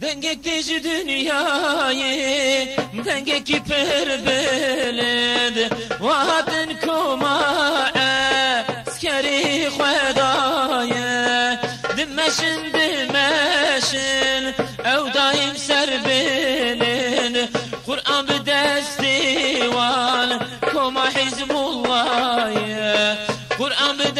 Denge gezi dünyayı Denge ki perbeled Vahadın kuma Eskeri khudaye Dimeşin dimeşin Ev serbelin Kur'an bir var, Kuma hizmullaye Kur'an bir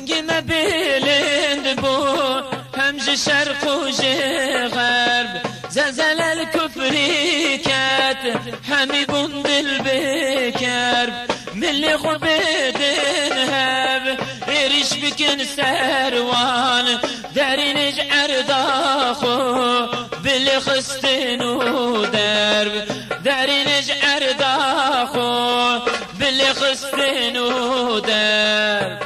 ما بلند بو همج شرق و غرب زلزله کفری کرد همی بون دل بکرب ملی خوب دن هب ایریش بکن سروان در این اردا خو بل خستن و درب در این اردا خو بل خستن و درب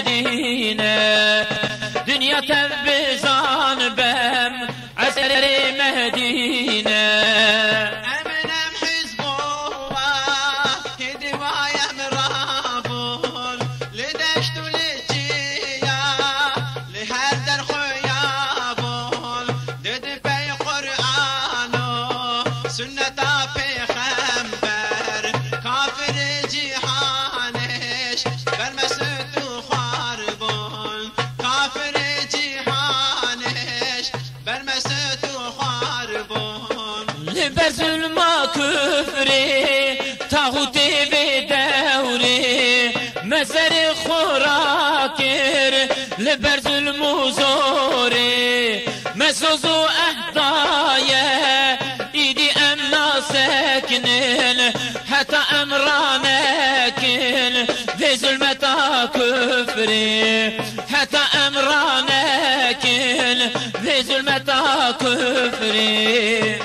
Hari عزوز أهدايا إيدي أمنا ساكنين حتى أمرانا كن ذي ظلمة كفري حتى أمرانا كل ذي ظلمة كفري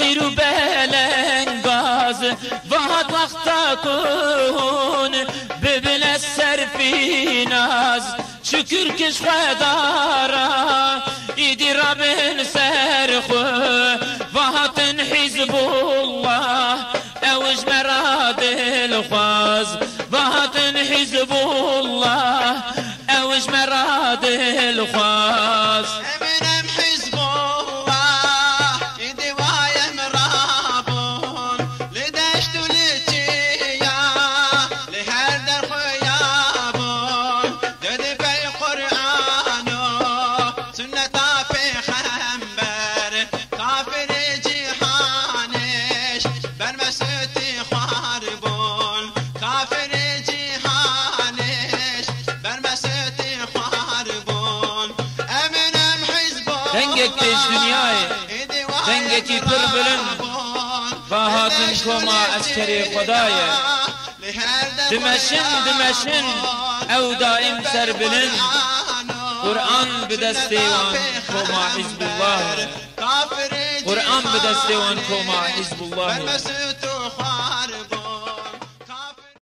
تقدير بلن غاز وهد وقت تكون ببل السر في ناز شكر كش خدارا ايدي ربن سر خو وهد حزب الله اوج مراد الخواز وهد حزب الله اوج مراد الخواز ذاتی پر بلند با هاتن کۆما ئەسکەری خدایە دمەشن دمەشن ئەو دائم سەر بلند قورآن بدەستێوان کۆما حیزب الله قورآن بدەستێوان کۆما حیزب الله